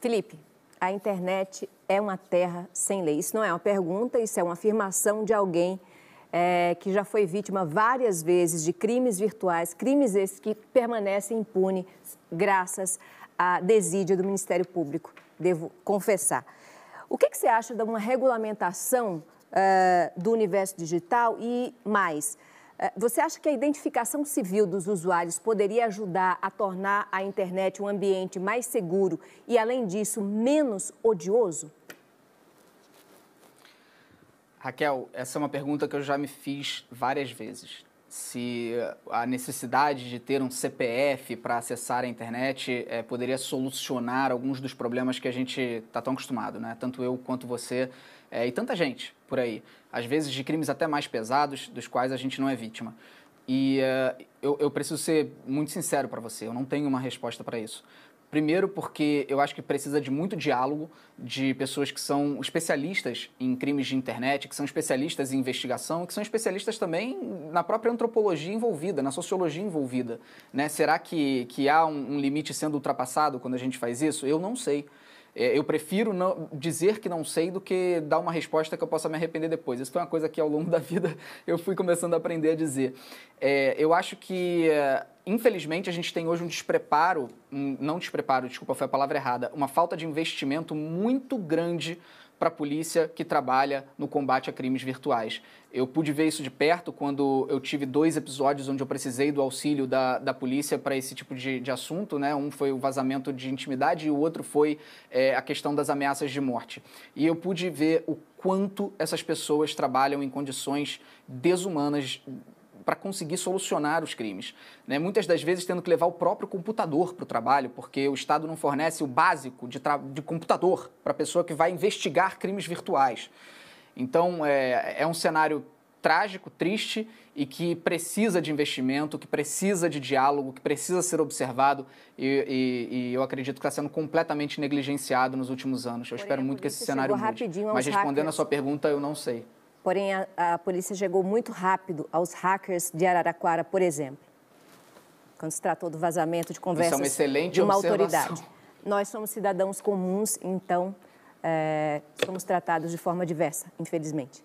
Felipe, a internet é uma terra sem lei. Isso não é uma pergunta, isso é uma afirmação de alguém é, que já foi vítima várias vezes de crimes virtuais, crimes esses que permanecem impunes graças à desídia do Ministério Público, devo confessar. O que, que você acha de uma regulamentação uh, do universo digital e mais? Uh, você acha que a identificação civil dos usuários poderia ajudar a tornar a internet um ambiente mais seguro e, além disso, menos odioso? Raquel, essa é uma pergunta que eu já me fiz várias vezes. Se a necessidade de ter um CPF para acessar a internet é, poderia solucionar alguns dos problemas que a gente está tão acostumado, né? Tanto eu quanto você é, e tanta gente por aí. Às vezes de crimes até mais pesados, dos quais a gente não é vítima. E uh, eu, eu preciso ser muito sincero para você, eu não tenho uma resposta para isso. Primeiro, porque eu acho que precisa de muito diálogo de pessoas que são especialistas em crimes de internet, que são especialistas em investigação, que são especialistas também na própria antropologia envolvida, na sociologia envolvida. Né? Será que, que há um, um limite sendo ultrapassado quando a gente faz isso? Eu não sei. É, eu prefiro não, dizer que não sei do que dar uma resposta que eu possa me arrepender depois. Isso foi uma coisa que ao longo da vida eu fui começando a aprender a dizer. É, eu acho que, infelizmente, a gente tem hoje um despreparo, um, não despreparo, desculpa, foi a palavra errada, uma falta de investimento muito grande para a polícia que trabalha no combate a crimes virtuais. Eu pude ver isso de perto quando eu tive dois episódios onde eu precisei do auxílio da, da polícia para esse tipo de, de assunto. Né? Um foi o vazamento de intimidade e o outro foi é, a questão das ameaças de morte. E eu pude ver o quanto essas pessoas trabalham em condições desumanas para conseguir solucionar os crimes. Né? Muitas das vezes tendo que levar o próprio computador para o trabalho, porque o Estado não fornece o básico de, de computador para a pessoa que vai investigar crimes virtuais. Então, é, é um cenário trágico, triste e que precisa de investimento, que precisa de diálogo, que precisa ser observado e, e, e eu acredito que está sendo completamente negligenciado nos últimos anos. Eu Porém, espero muito que esse cenário mude. Mas respondendo hackers. a sua pergunta, eu não sei. Porém, a, a polícia chegou muito rápido aos hackers de Araraquara, por exemplo, quando se tratou do vazamento de conversas Isso é uma de uma observação. autoridade. Nós somos cidadãos comuns, então é, somos tratados de forma diversa, infelizmente.